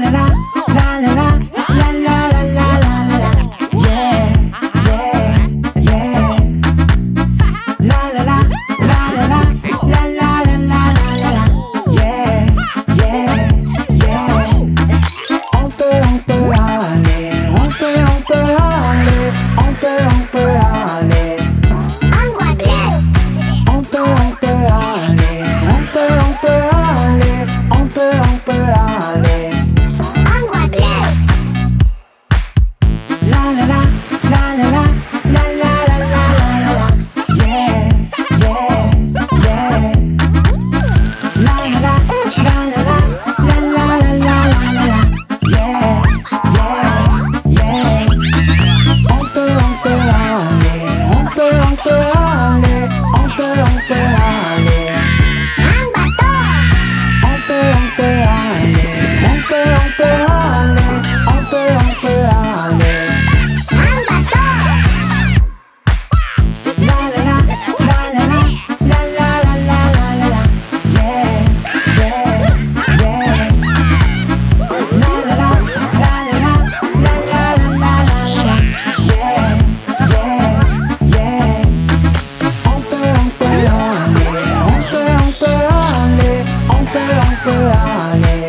la la for I.